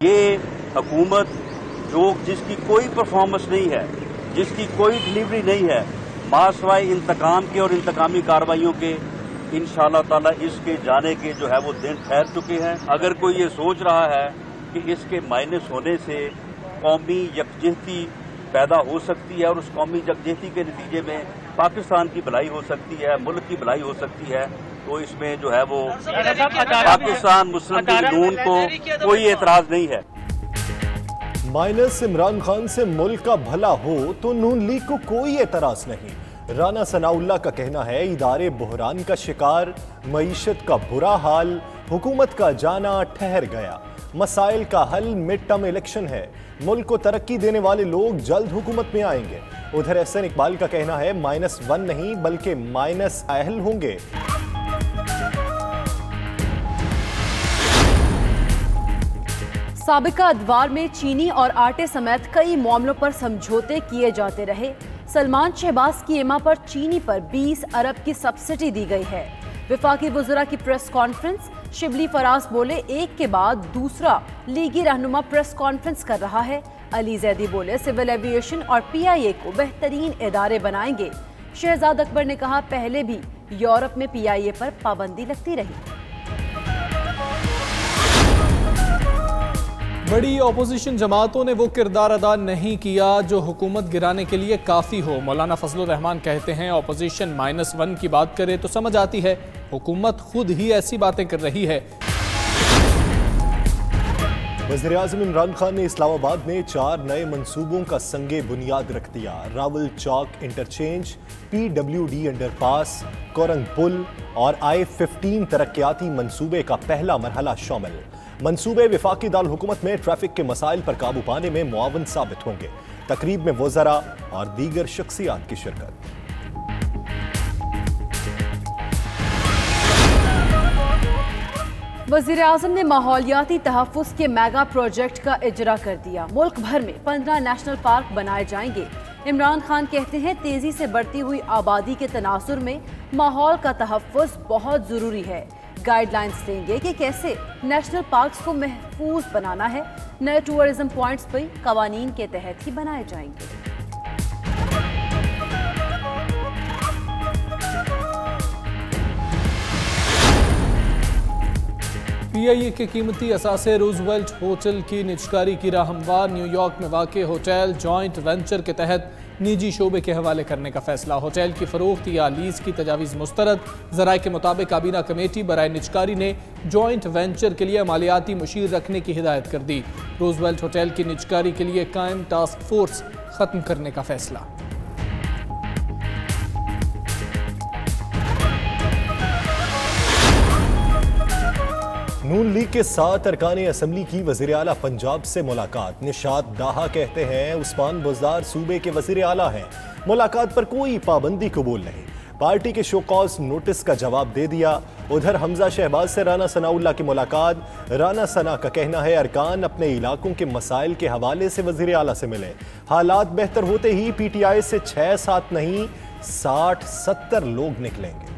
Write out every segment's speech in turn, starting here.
ये हुकूमत जो जिसकी कोई परफॉर्मेंस नहीं है, जिसकी कोई डिलीवरी नहीं है मासवाई इंतकाम के और इंतकामी कार्रवाइयों के इन ताला इसके जाने के जो है वो दिन ठहर चुके हैं। अगर कोई ये सोच रहा है कि इसके माइनस होने से कौमी यकजहती पैदा हो सकती है और उस कौमी यकजहती के नतीजे में पाकिस्तान की भलाई हो सकती है, मुल्क की भलाई हो सकती है तो इसमें जो है वो पाकिस्तान मुस्लिम लीग नून को कोई एतराज़ नहीं है। माइनस इमरान खान से मुल्क का भला हो तो नून लीग को कोई एतराज़ नहीं। राना सनाउल्ला का कहना है इदारे बहरान का शिकार मीशत का बुरा हाल हुकूमत का जाना ठहर गया। मसाइल का हल मिड टर्म इलेक्शन है। मुल्क को तरक्की देने वाले लोग जल्द हुकूमत में आएँगे। उधर एहसन इकबाल का कहना है माइनस वन नहीं बल्कि माइनस अहल होंगे। सबका अदवार में चीनी और आटे समेत कई मामलों पर समझौते किए जाते रहे। सलमान शहबाज की एमा पर चीनी पर 20 अरब की सब्सिडी दी गई है। विफाकी वजुरा की प्रेस कॉन्फ्रेंस, शिबली फराज बोले, एक के बाद दूसरा लीगी रहनुमा प्रेस कॉन्फ्रेंस कर रहा है। अली जैदी बोले, सिविल एविएशन और पीआईए को बेहतरीन इदारे बनाएँगे। शहजाद अकबर ने कहा, पहले भी यूरोप में पीआईए पर पाबंदी लगती रही। बड़ी अपोजिशन जमातों ने वो किरदार अदा नहीं किया जो हुकूमत गिराने के लिए काफ़ी हो। मौलाना फजल रहमान कहते हैं अपोजिशन माइनस वन की बात करे तो समझ आती है, हुकूमत खुद ही ऐसी बातें कर रही है। वज़ीर अजम इमरान खान ने इस्लामाबाद में चार नए मंसूबों का संगे बुनियाद रख दिया। Rawal Chowk interchange P W D underpass Korang पुल और आई फिफ्टीन तरक्याती मंसूबे का पहला मरहला शामिल। मंसूबे विफाकी दाल हुकूमत में ट्रैफ़िक के मसाइल पर काबू पाने में मुआवन साबित होंगे। तकरीब में वजरा और दीगर शख्सियात की शिरकत। वज़ीर अजम ने माहौलियाती तहफ़ के मेगा प्रोजेक्ट का इजरा कर दिया। मुल्क भर में पंद्रह नेशनल पार्क बनाए जाएँगे। इमरान खान कहते हैं, तेज़ी से बढ़ती हुई आबादी के तनासुर में माहौल का तहफ़ बहुत ज़रूरी है। गाइडलाइंस देंगे कि कैसे नेशनल पार्क्स को महफूज बनाना है। नए टूरिज़्म पॉइंट्स भी कवानीन के तहत ही बनाए जाएँगे। पीआईए के कीमती असासे रूजवेल्ट होटल की निजकारी की राहमवार न्यूयॉर्क में वाक़ होटल जॉइंट वेंचर के तहत निजी शोबे के हवाले करने का फैसला। होटल की फरोख्त या लीज की तजावीज़ मुस्तरद। जराए के मुताबिक काबीना कमेटी बरए निजकारी ने जॉइंट वेंचर के लिए मालियाती मुशीर रखने की हिदायत कर दी। रोजवेल्ट होटल की निजकारी के लिए कायम टास्क फोर्स ख़त्म करने का फैसला। नून लीग के साथ अरकान असम्बली की वज़ीर अला पंजाब से मुलाकात। निशात दाहा कहते हैं, उस्मान बुजार सूबे के वज़ीर अला हैं। मुलाकात पर कोई पाबंदी कबूल नहीं। पार्टी के शो कॉज नोटिस का जवाब दे दिया। उधर हमजा शहबाज से राना सनाउल्ला की मुलाकात। राना सना का कहना है, अरकान अपने इलाकों के मसाइल के हवाले से वज़ीर अला से मिले। हालात बेहतर होते ही पी टी आई से छः सात नहीं, साठ सत्तर लोग निकलेंगे।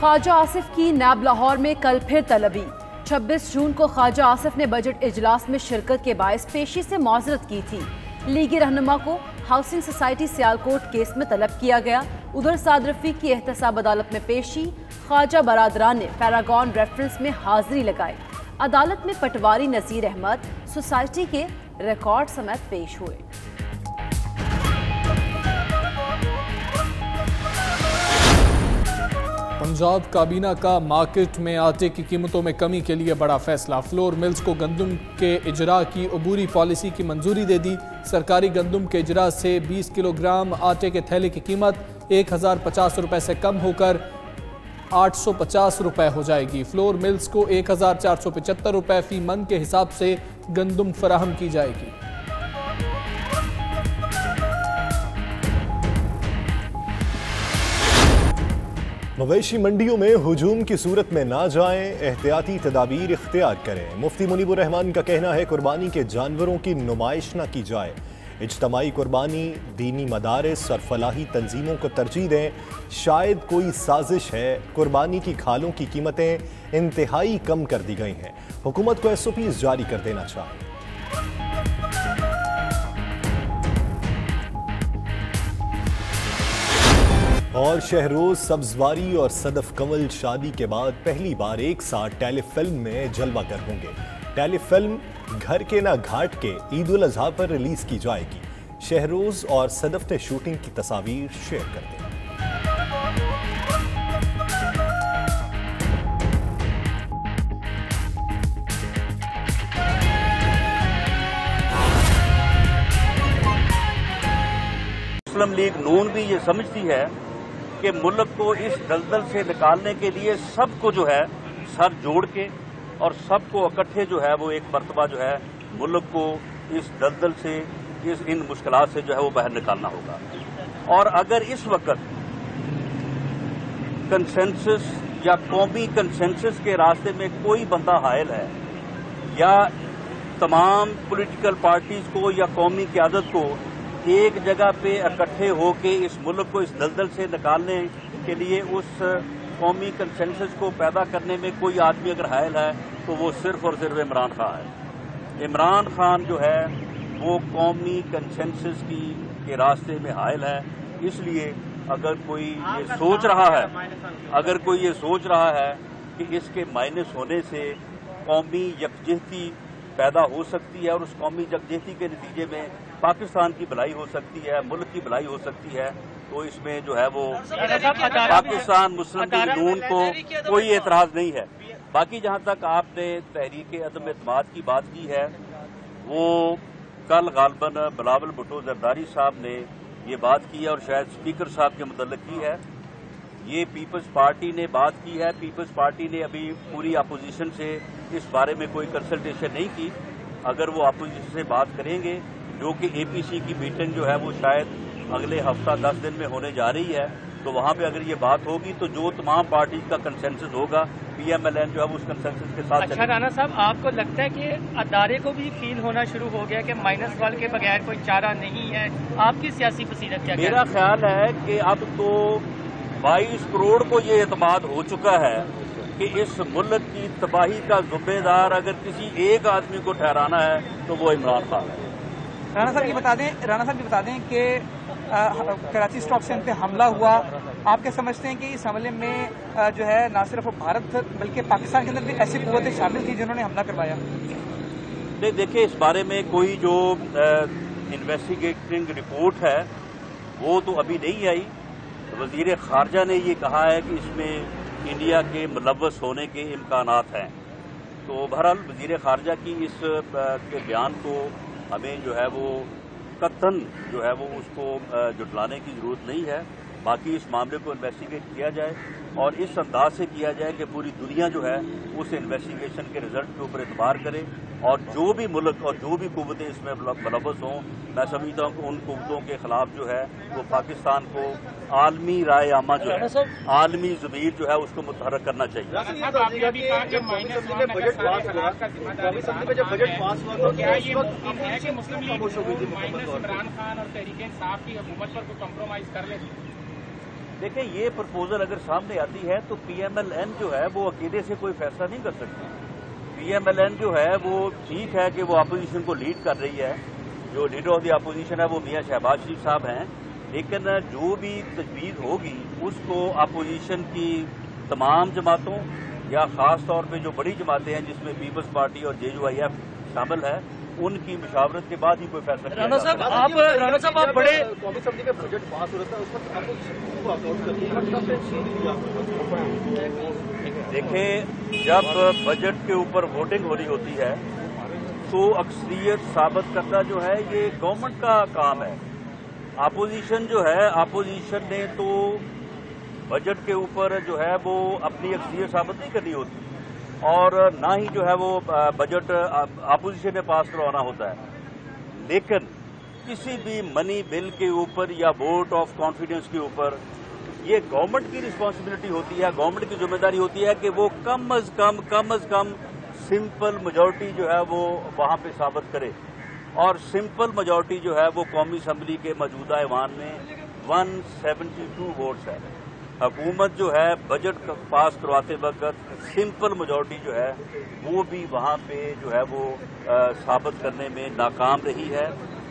ख्वाजा आसिफ की नैब लाहौर में कल फिर तलबी। 26 जून को ख्वाजा आसिफ ने बजट इजलास में शिरकत के बायस पेशी से माजरत की थी। लीगी रहनुमा को हाउसिंग सोसाइटी सियालकोट केस में तलब किया गया। उधर साद रफी की एहतसाब अदालत में पेशी। ख्वाजा बरादरान ने पैरागॉन रेफरेंस में हाजिरी लगाई। अदालत में पटवारी नजीर अहमद सोसाइटी के रिकॉर्ड समेत पेश हुए। पंजाब काबीना का मार्केट में आटे की कीमतों में कमी के लिए बड़ा फैसला। फ्लोर मिल्स को गंदम के इजरा की अबूरी पॉलिसी की मंजूरी दे दी। सरकारी गंदम के इजरा से 20 किलोग्राम आटे के थैले की कीमत एक हज़ार पचास रुपये से कम होकर आठ सौ पचास रुपये हो जाएगी। फ्लोर मिल्स को एक हज़ार चार सौ पचहत्तर रुपये फ़ी मन के हिसाब से गंदम फराहम की जाएगी। मवेशी मंडियों में हजूम की सूरत में ना जाएँ, एहतियाती तदाबीर इख्तियार करें। मुफ्ती मुनीबुर रहमान का कहना है, कुर्बानी के जानवरों की नुमाइश ना की जाए। इज्तमाही कुर्बानी, दीनी मदारस और फलाही तंजीमों को तरजीह दें। शायद कोई साजिश है, कुर्बानी की खालों की कीमतें इंतहाई कम कर दी गई हैं। हुकूमत को एस ओ पीज जारी कर देना चाहिए और शहरोज, सब्जवारी और सदफ कंवल शादी के बाद पहली बार एक साथ टेलीफिल्म में जलवा कर होंगे। टेलीफिल्म घर के ना घाट के ईद उल अजहा पर रिलीज़ की जाएगी। शहरोज और सदफ ने शूटिंग की तस्वीर शेयर कर दी। मुस्लिम लीग नून भी ये समझती है कि मुल्क को इस दलदल से निकालने के लिए सबको जो है सर जोड़ के और सबको इकट्ठे जो है वो एक मरतबा जो है मुल्क को इस दलदल से, इस इन मुश्किल से जो है वो बाहर निकालना होगा। और अगर इस वक्त कंसेंसस या कौमी कंसेंसस के रास्ते में कोई बंदा हायल है या तमाम पॉलिटिकल पार्टीज़ को या कौमी क्यादत को एक जगह पे इकट्ठे होके इस मुल्क को इस दलदल से निकालने के लिए उस कौमी कंसेंसस को पैदा करने में कोई आदमी अगर हायल है तो वो सिर्फ़ और सिर्फ़ इमरान खान है। इमरान खान जो है वो कौमी कंसेंसस की के रास्ते में हायल है। इसलिए अगर कोई ये सोच रहा है अगर कोई ये सोच रहा है कि इसके माइनस होने से कौमी यकजहती पैदा हो सकती है और उस कौमी जगजेती के नतीजे में पाकिस्तान की भलाई हो सकती है, मुल्क की भलाई हो सकती है तो इसमें जो है वो पाकिस्तान मुस्लिम लीग नून को कोई एतराज़ नहीं है। बाकी जहाँ तक आपने तहरीक अदम एतमाद की बात की है, वो कल गालबन बिलावल भुट्टो जरदारी साहब ने ये बात की है और शायद स्पीकर साहब के मुतल की है। ये पीपल्स पार्टी ने बात की है, पीपल्स पार्टी ने अभी पूरी अपोजिशन से इस बारे में कोई कंसल्टेशन नहीं की। अगर वो अपोजिशन से बात करेंगे जो कि एपीसी की मीटिंग जो है वो शायद अगले हफ़्ता दस दिन में होने जा रही है तो वहाँ पे अगर ये बात होगी तो जो तमाम पार्टीज़ का कंसेंसस होगा पीएमएलएन जो है वो उस कंसेंसस के साथ अच्छा राना साहब आपको लगता है कि अदारे को भी फील होना शुरू हो गया कि माइनस वाल के बगैर कोई चारा नहीं है? आपकी सियासी बसीरत क्या मेरा ख्याल है कि अब तो 22 करोड़ को ये एतमाद हो चुका है कि इस मुल्क की तबाही का जुम्मेदार अगर किसी एक आदमी को ठहराना है तो वो इमरान खान है। राणा साहब ये बता दें राणा साहब ये बता दें कि कराची स्टॉक सेंटर पे हमला हुआ। आप क्या समझते हैं कि इस हमले में आ, जो है न सिर्फ़ भारत बल्कि पाकिस्तान के अंदर भी ऐसी कुतें शामिल थी जिन्होंने हमला करवाया? नहीं देखिए इस बारे में कोई जो इन्वेस्टिगेटिंग रिपोर्ट है वो तो अभी नहीं आई। वज़ीर खारजा ने ये कहा है कि इसमें इंडिया के मुलवस होने के इम्कान हैं। तो बहरहाल वज़ीर खारजा की इस के बयान को हमें जो है वो कथन जो है वो उसको जुटलाने की ज़रूरत नहीं है। बाकी इस मामले को इन्वेस्टिगेट किया जाए और इस अंदाज से किया जाए कि पूरी दुनिया जो है उस इन्वेस्टिगेशन के रिज़ल्ट के ऊपर एतबार करे। और जो भी मुल्क और जो भी कुतें इसमें मुलवस हों मैं समझता हूँ कि उन कुतों के खिलाफ जो है वो पाकिस्तान को आलमी राय आमा जो है आलमी जमीर जो है उसको मुतहरक करना चाहिए। देखिए ये प्रपोजल अगर सामने आती है तो पीएमएलएन जो है वो अकेले से कोई फैसला नहीं कर सकती। पीएमएलएन जो है, वो ठीक है कि वो अपोजिशन को लीड कर रही है। जो लीडर ऑफ़ द अपोजिशन है, वो मियाँ शहबाज शरीफ साहब हैं। लेकिन जो भी तजवीज़ होगी, उसको अपोजिशन की तमाम जमातों या ख़ास तौर पे जो बड़ी जमातें हैं, जिसमें पीपल्स पार्टी और जे शामिल है उनकी मुशावरत के बाद ही कोई फैसला राना साहब आप राना साहब आप बड़े बजट पास हो रहा था देखें जब बजट के ऊपर वोटिंग हो रही होती है तो अक्सरियत साबित करना जो है ये गवर्नमेंट का काम है। अपोजिशन जो है अपोजिशन ने तो बजट के ऊपर जो है वो अपनी अक्सरियत साबित नहीं करनी होती। और ना ही जो है वो बजट अपोजिशन ने पास करवाना होता है। लेकिन किसी भी मनी बिल के ऊपर या वोट ऑफ़ कॉन्फिडेंस के ऊपर, ये गवर्नमेंट की रिस्पांसिबिलिटी होती है गवर्नमेंट की ज़िम्मेदारी होती है कि वो कम अज कम कम अज कम सिंपल मेजोरिटी जो है वो वहाँ पे साबित करे। और सिंपल मेजोरिटी जो है वो कौमी असम्बली के मौजूदा ईवान में 172 वोट्स है। हुकूमत जो है बजट पास करवाते वक्त सिंपल मेजोरिटी जो है, वो भी वहाँ पे जो है वो साबित करने में नाकाम रही है।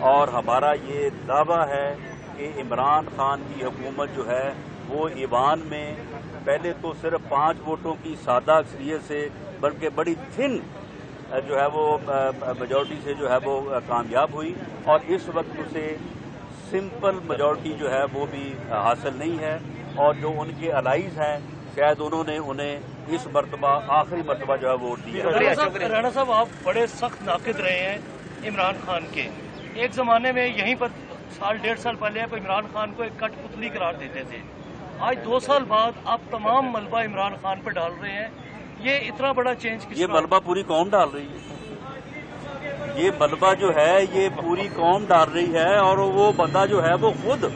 और हमारा ये दावा है कि इमरान खान की हुकूमत जो है, वो ईवान में पहले तो सिर्फ़ पाँच वोटों की सादा अक्सरियत से, बल्कि बड़ी थिन जो है वो मेजोरिटी से जो है वो कामयाब हुई। और इस वक्त उसे सिंपल मेजोरिटी जो है, वो भी हासिल नहीं है। और जो उनके अलाइज हैं शायद उन्होंने उन्हें इस मरतबा आखिरी मरतबा जो है वोट दिया। राणा साहब आप बड़े सख्त नाकिद रहे हैं इमरान खान के। एक जमाने में यहीं पर साल डेढ़ साल पहले आप इमरान खान को एक कठपुतली करार देते थे। आज दो साल बाद आप तमाम मलबा इमरान खान पर डाल रहे हैं। ये इतना बड़ा चेंज ये मलबा पूरी कौम डाल रही है। ये मलबा जो है ये पूरी कौम डाल रही है और वो बंदा जो है वो खुद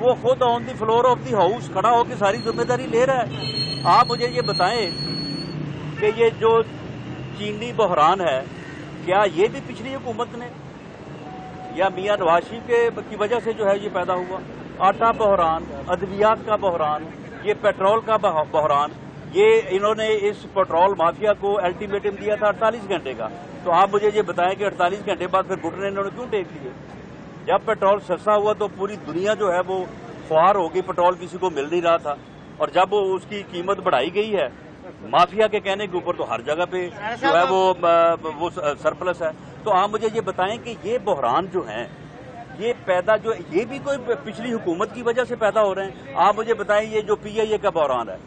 वो खुद on the floor of the house खड़ा होकर सारी ज़िम्मेदारी ले रहा है। आप मुझे ये बताएँ कि ये जो चीनी बहरान है, क्या ये भी पिछली हुकूमत ने या मियाँ नवाज़ शरीफ के की वजह से जो है ये पैदा हुआ? आटा बहरान, अद्वियात का बहरान, ये पेट्रोल का बहरान, ये इन्होंने इस पेट्रोल माफिया को अल्टीमेटम दिया था 48 घंटे का। तो आप मुझे ये बताएँ कि 48 घंटे बाद फिर घुटने इन्होंने क्यों टेक लिए? जब पेट्रोल सस्ता हुआ तो पूरी दुनिया जो है वो ख्वार हो गई पेट्रोल किसी को मिल नहीं रहा था। और जब वो उसकी कीमत बढ़ाई गई है माफिया के कहने के ऊपर तो हर जगह पे जो है वो वो सरप्लस है। तो आप मुझे ये बताएँ कि ये बहरान जो हैं ये पैदा जो ये भी कोई पिछली हुकूमत की वजह से पैदा हो रहे हैं? आप मुझे बताएँ ये जो पीआईए का बहरान है।